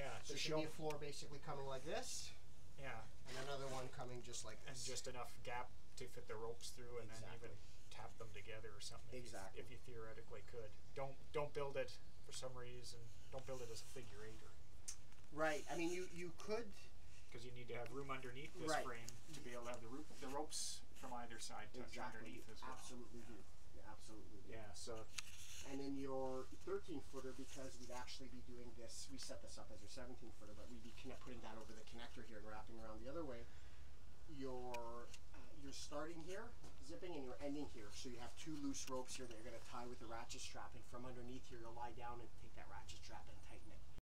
Yeah, There should show be a floor basically coming like this, yeah, and another one coming just like and just enough gap to fit the ropes through, and Exactly. then even tap them together or something. if you- Exactly. If you, theoretically could, don't don't build it for some reason. Don't build it as a figure eight, right. I mean, you you could because you need to have room underneath this Right. frame to be able to have the rope, the ropes from either side touch exactly underneath as well. absolutely do. You absolutely do. Yeah. So And then your 13 footer, because we'd actually be doing this, we set this up as your 17 footer, but we'd be putting that over the connector here and wrapping around the other way. Your uh, you're starting here, zipping, and you're ending here. So you have two loose ropes here that you're going to tie with the ratchet strap, and from underneath here, you'll lie down and take that ratchet strap and